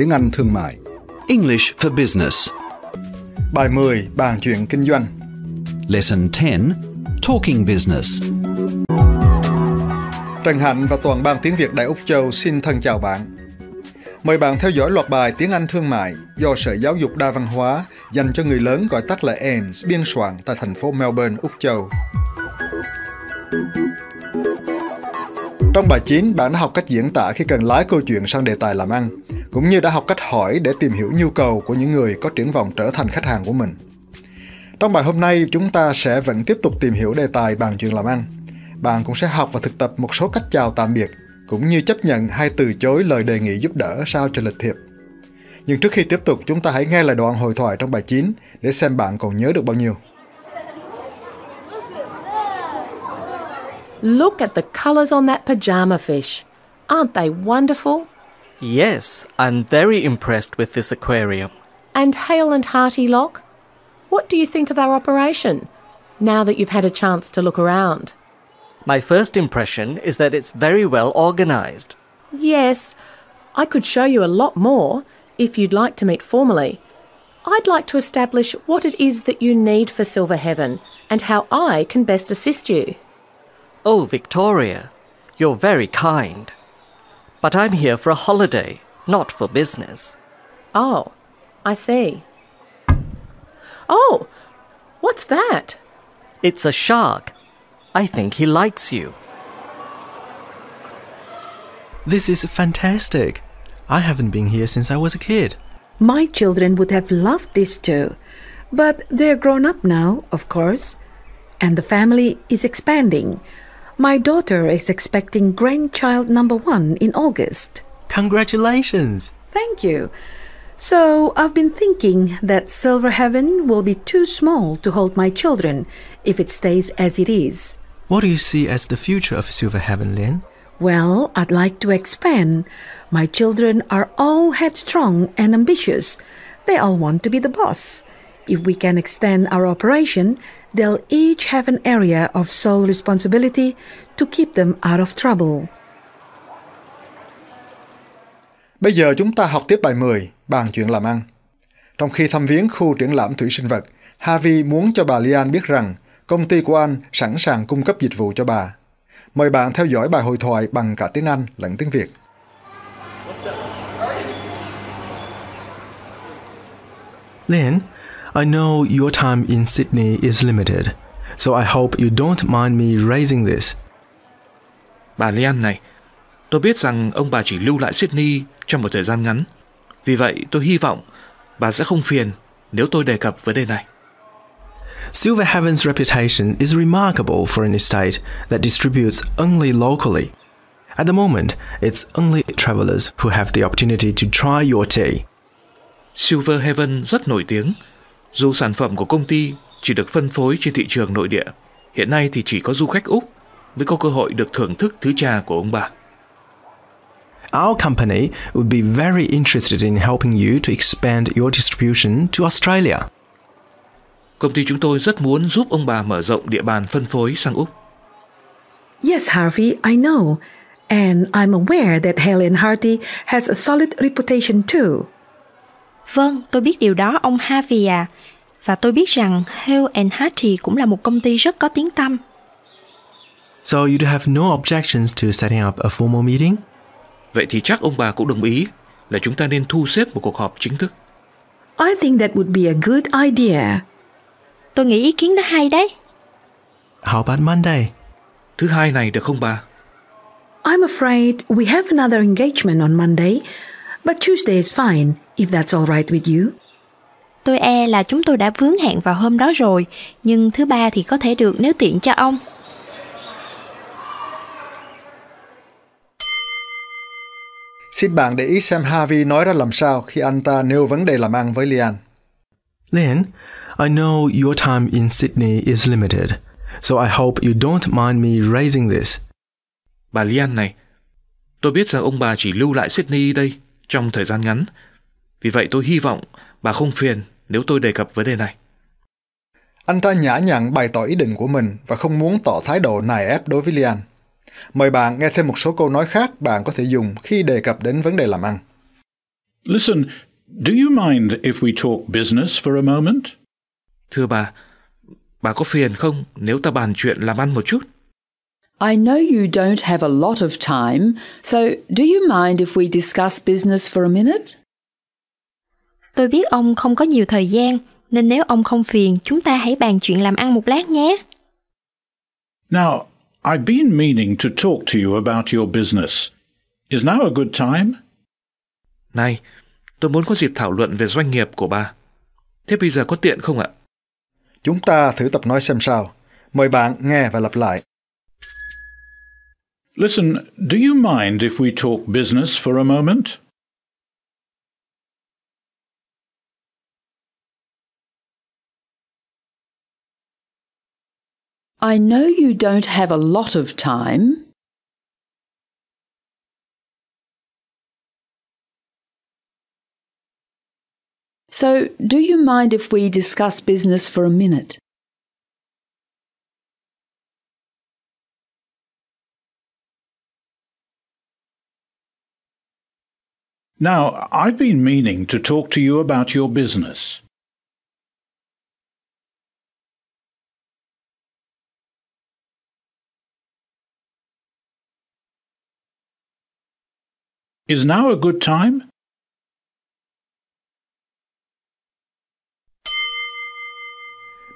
tiếng Anh thương mại. English for Business. Bài 10. Bàn chuyện kinh doanh. Lesson 10 Talking Business. Trần Hạnh và toàn ban tiếng Việt Đại Úc Châu xin thân chào bạn. Mời bạn theo dõi loạt bài tiếng Anh thương mại do Sở Giáo dục Đa văn hóa dành cho người lớn gọi tắt là AIMS biên soạn tại thành phố Melbourne, Úc Châu. Trong bài 9, bạn đã học cách diễn tả khi cần lái câu chuyện sang đề tài làm ăn, cũng như đã học cách hỏi để tìm hiểu nhu cầu của những người có triển vọng trở thành khách hàng của mình. Trong bài hôm nay, chúng ta sẽ vẫn tiếp tục tìm hiểu đề tài bàn chuyện làm ăn. Bạn cũng sẽ học và thực tập một số cách chào tạm biệt, cũng như chấp nhận hay từ chối lời đề nghị giúp đỡ sao cho lịch thiệp. Nhưng trước khi tiếp tục, chúng ta hãy nghe lại đoạn hội thoại trong bài 9 để xem bạn còn nhớ được bao nhiêu. Look at the colors on that pajama fish. Aren't they wonderful? Yes, I'm very impressed with this aquarium. And Hale and Hearty Lock? What do you think of our operation, now that you've had a chance to look around? My first impression is that it's very well organized. Yes, I could show you a lot more if you'd like to meet formally. I'd like to establish what it is that you need for Silver Heaven and how I can best assist you. Oh, Victoria, you're very kind. But I'm here for a holiday, not for business. Oh, I see. Oh, what's that? It's a shark. I think he likes you. This is fantastic. I haven't been here since I was a kid. My children would have loved this too. But they're grown up now, of course. And the family is expanding. My daughter is expecting grandchild number one in August. Congratulations! Thank you. So I've been thinking that Silver Heaven will be too small to hold my children if it stays as it is. What do you see as the future of Silver Heaven, Lynn? Well, I'd like to expand. My children are all headstrong and ambitious. They all want to be the boss. If we can extend our operation, they'll each have an area of sole responsibility to keep them out of trouble. Bây giờ chúng ta học tiếp bài 10, bàn chuyện làm ăn. Trong khi thăm viếng khu triển lãm thủy sinh vật, Harvey muốn cho bà Lian biết rằng công ty của anh sẵn sàng cung cấp dịch vụ cho bà. Mời bạn theo dõi bài hội thoại bằng cả tiếng Anh lẫn tiếng Việt. Lynn, I know your time in Sydney is limited, so I hope you don't mind me raising this. Bà Lian này, tôi biết rằng ông bà chỉ lưu lại Sydney trong một thời gian ngắn. Vì vậy, tôi hy vọng bà sẽ không phiền nếu tôi đề cập vấn đề này. Silver Heaven's reputation is remarkable for an estate that distributes only locally. At the moment, it's only travelers who have the opportunity to try your tea. Silver Heaven rất nổi tiếng, dù sản phẩm của công ty chỉ được phân phối trên thị trường nội địa. Hiện nay thì chỉ có du khách Úc mới có cơ hội được thưởng thức thứ trà của ông bà. Our company would be very interested in helping you to expand your distribution to Australia. Công ty chúng tôi rất muốn giúp ông bà mở rộng địa bàn phân phối sang Úc. Yes, Harvey, I know. And I'm aware that Helen Hardy has a solid reputation too. Vâng, tôi biết điều đó ông Harvey à. Và tôi biết rằng Hale and Hardy cũng là một công ty rất có tiếng tăm. So you'd have no objections to setting up a formal meeting? Vậy thì chắc ông bà cũng đồng ý là chúng ta nên thu xếp một cuộc họp chính thức. I think that would be a good idea. Tôi nghĩ ý kiến đó hay đấy. How about Monday? Thứ hai này được không bà? I'm afraid we have another engagement on Monday, but Tuesday is fine if that's all right with you. Tôi e là chúng tôi đã vướng hẹn vào hôm đó rồi, nhưng thứ ba thì có thể được nếu tiện cho ông. Xin bạn để ý xem Harvey nói ra làm sao khi anh ta nêu vấn đề làm ăn với Lian. Lynn, I know your time in Sydney is limited, so I hope you don't mind me raising this. Bà Lian này, tôi biết rằng ông bà chỉ lưu lại Sydney đây trong thời gian ngắn. Vì vậy tôi hy vọng bà không phiền nếu tôi đề cập vấn đề này. Anh ta nhã nhặn bày tỏ ý định của mình và không muốn tỏ thái độ nài ép đối với Lian. Mời bạn nghe thêm một số câu nói khác bạn có thể dùng khi đề cập đến vấn đề làm ăn. Listen, do you mind if we talk business for a moment? Thưa bà, bà có phiền không nếu ta bàn chuyện làm ăn một chút? I know you don't have a lot of time, so do you mind if we discuss business for a minute? Tôi biết ông không có nhiều thời gian, nên nếu ông không phiền, chúng ta hãy bàn chuyện làm ăn một lát nhé. Now, I've been meaning to talk to you about your business. Is now a good time? Này, tôi muốn có dịp thảo luận về doanh nghiệp của bà. Thế bây giờ có tiện không ạ? Chúng ta thử tập nói xem sao. Mời bạn nghe và lặp lại. Listen, do you mind if we talk business for a moment? I know you don't have a lot of time. So, do you mind if we discuss business for a minute? Now, I've been meaning to talk to you about your business. Is now a good time?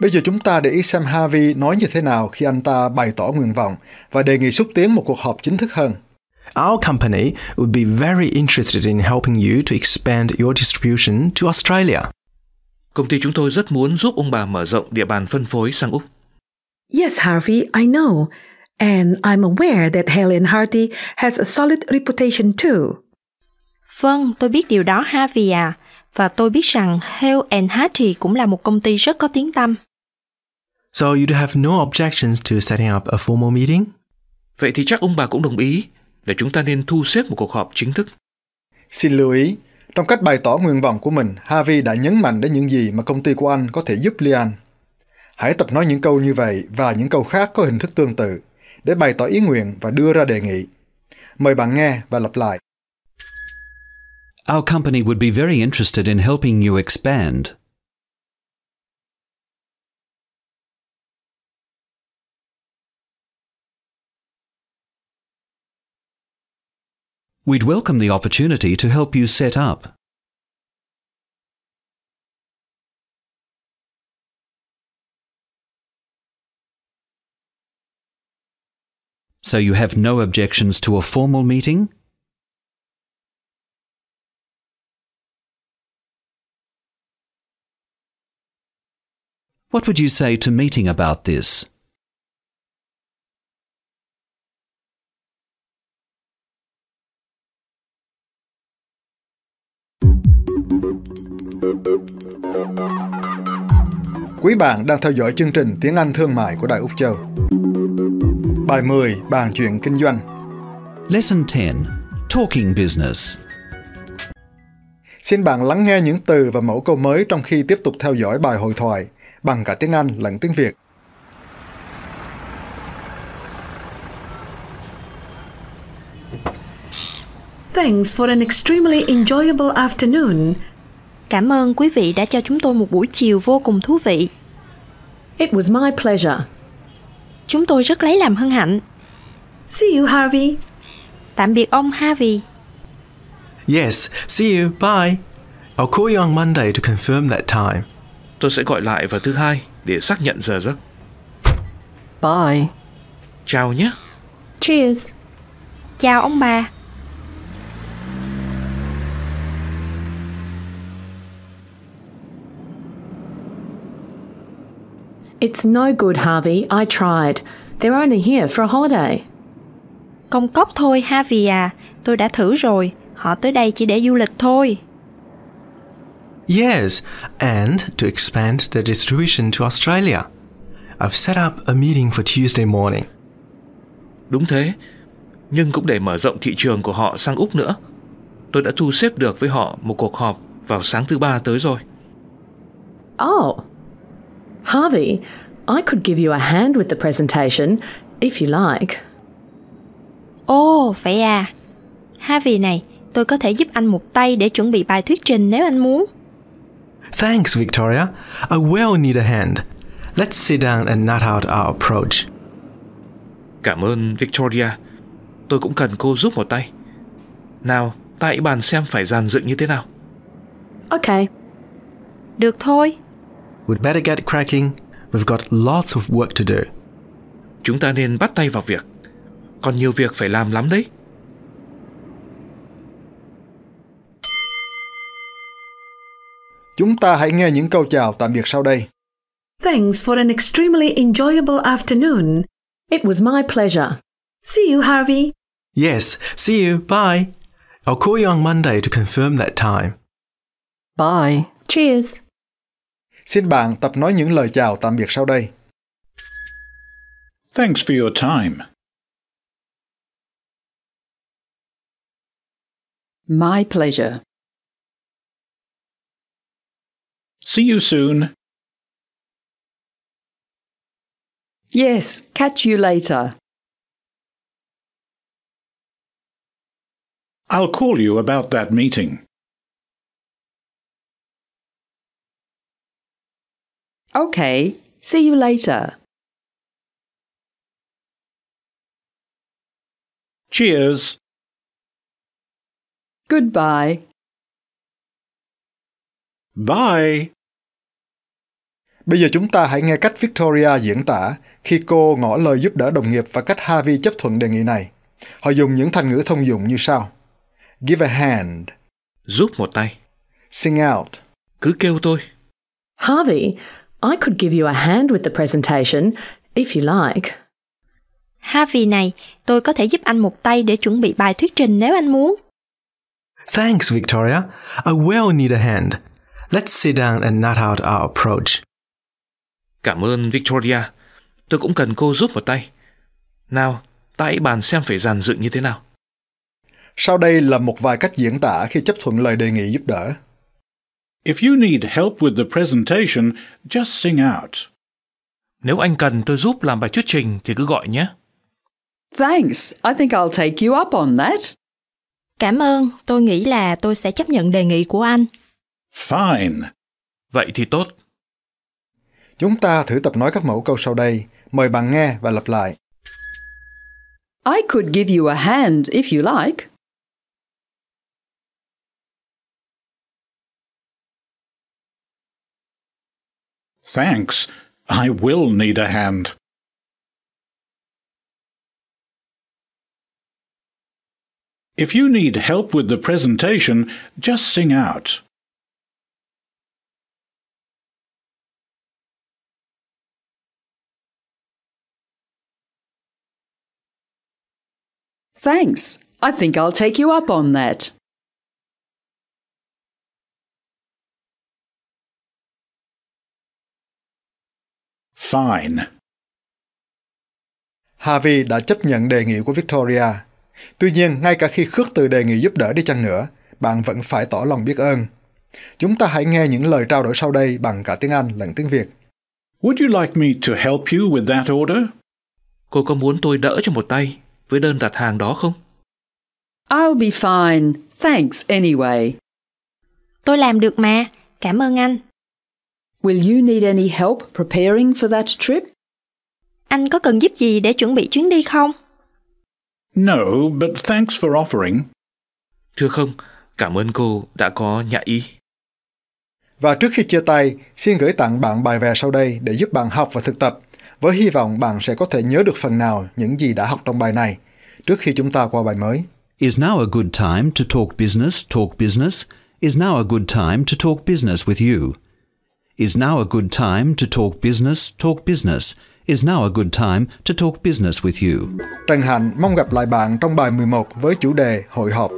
Bây giờ chúng ta để ý xem Harvey nói như thế nào khi anh ta bày tỏ nguyện vọng và đề nghị xúc tiến một cuộc họp chính thức hơn. Our company would be very interested in helping you to expand your distribution to Australia. Công ty chúng tôi rất muốn giúp ông bà mở rộng địa bàn phân phối sang Úc. Yes, Harvey, I know. And I'm aware that Helen Hardy has a solid reputation too. Vâng, tôi biết điều đó Harvey à. Và tôi biết rằng Hale and Hardy cũng là một công ty rất có tiếng tăm. So you do have no objections to setting up a formal meeting? Vậy thì chắc ông bà cũng đồng ý để chúng ta nên thu xếp một cuộc họp chính thức. Xin lưu ý, trong cách bày tỏ nguyện vọng của mình, Harvey đã nhấn mạnh đến những gì mà công ty của anh có thể giúp Lian. Hãy tập nói những câu như vậy và những câu khác có hình thức tương tự để bày tỏ ý nguyện và đưa ra đề nghị. Mời bạn nghe và lặp lại. Our company would be very interested in helping you expand. We'd welcome the opportunity to help you set up. So you have no objections to a formal meeting? What would you say to meeting about this? Quý bạn đang theo dõi chương trình Tiếng Anh Thương mại của Đài Úc Châu. Bài 10. Bàn chuyện kinh doanh. Lesson 10 Talking Business. Xin bạn lắng nghe những từ và mẫu câu mới trong khi tiếp tục theo dõi bài hội thoại bằng cả tiếng Anh lẫn tiếng Việt. Thanks for an extremely enjoyable afternoon. Cảm ơn quý vị đã cho chúng tôi một buổi chiều vô cùng thú vị. It was my pleasure. Chúng tôi rất lấy làm hân hạnh. See you, Harvey. Tạm biệt ông Harvey. Yes, see you, bye. I'll call you on Monday to confirm that time. Tôi sẽ gọi lại vào thứ hai để xác nhận giờ giấc. Bye. Chào nhé. Cheers. Chào ông bà. It's no good, Harvey. I tried. They're only here for a holiday. Công cốc thôi Harvey à. Tôi đã thử rồi. Họ tới đây chỉ để du lịch thôi. Yes, and to expand the distribution to Australia. I've set up a meeting for Tuesday morning. Đúng thế. Nhưng cũng để mở rộng thị trường của họ sang Úc nữa. Tôi đã thu xếp được với họ một cuộc họp vào sáng thứ ba tới rồi. Oh. Harvey, I could give you a hand with the presentation, if you like. Ồ, vậy à. Harvey này, tôi có thể giúp anh một tay để chuẩn bị bài thuyết trình nếu anh muốn. Thanks, Victoria. I will need a hand. Let's sit down and nut out our approach. Cảm ơn Victoria. Tôi cũng cần cô giúp một tay. Nào, ta hãy bàn xem phải dàn dựng như thế nào. Okay. Được thôi. We'd better get cracking. We've got lots of work to do. Chúng ta nên bắt tay vào việc. Còn nhiều việc phải làm lắm đấy. Chúng ta hãy nghe những câu chào tạm biệt sau đây. Thanks for an extremely enjoyable afternoon. It was my pleasure. See you, Harvey. Yes, see you. Bye. I'll call you on Monday to confirm that time. Bye. Cheers. Xin bạn tập nói những lời chào tạm biệt sau đây. Thanks for your time. My pleasure. See you soon. Yes, catch you later. I'll call you about that meeting. Okay, see you later. Cheers. Goodbye. Bye. Bây giờ chúng ta hãy nghe cách Victoria diễn tả khi cô ngỏ lời giúp đỡ đồng nghiệp và cách Harvey chấp thuận đề nghị này. Họ dùng những thành ngữ thông dụng như sau. Give a hand. Giúp một tay. Sing out. Cứ kêu tôi. Harvey, I could give you a hand with the presentation if you like. Harvey này, tôi có thể giúp anh một tay để chuẩn bị bài thuyết trình nếu anh muốn. Thanks, Victoria. I will need a hand. Let's sit down and nut out our approach. Cảm ơn Victoria. Tôi cũng cần cô giúp một tay. Nào, ta hãy bàn xem phải dàn dựng như thế nào. Sau đây là một vài cách diễn tả khi chấp thuận lời đề nghị giúp đỡ. If you need help with the presentation, just sing out. Nếu anh cần tôi giúp làm bài thuyết trình thì cứ gọi nhé. Thanks. I think I'll take you up on that. Cảm ơn, tôi nghĩ là tôi sẽ chấp nhận đề nghị của anh. Fine. Vậy thì tốt. Chúng ta thử tập nói các mẫu câu sau đây. Mời bạn nghe và lặp lại. I could give you a hand if you like. Thanks. I will need a hand. If you need help with the presentation, just sing out. Thanks. I think I'll take you up on that. Fine. Harvey đã chấp nhận đề nghị của Victoria. Tuy nhiên, ngay cả khi khước từ đề nghị giúp đỡ đi chăng nữa, bạn vẫn phải tỏ lòng biết ơn. Chúng ta hãy nghe những lời trao đổi sau đây bằng cả tiếng Anh lẫn tiếng Việt. Would you like me to help you with that order? Cô có muốn tôi đỡ cho một tay với đơn đặt hàng đó không? I'll be fine. Thanks anyway. Tôi làm được mà, cảm ơn anh. Will you need any help preparing for that trip? Anh có cần giúp gì để chuẩn bị chuyến đi không? No, but thanks for offering. Thưa không, cảm ơn cô đã có nhã ý. Và trước khi chia tay, xin gửi tặng bạn bài vè sau đây để giúp bạn học và thực tập, với hy vọng bạn sẽ có thể nhớ được phần nào những gì đã học trong bài này, trước khi chúng ta qua bài mới. Is now a good time to talk business, talk business? Is now a good time to talk business with you? Is now a good time to talk business, talk business? Is now a good time to talk business with you? Trần Hạnh mong gặp lại bạn trong bài 11 với chủ đề hội họp.